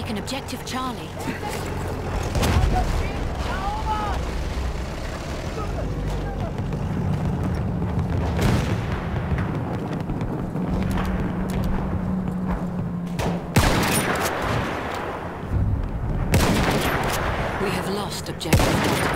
taken objective Charlie. We have lost objective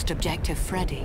lost objective Freddy.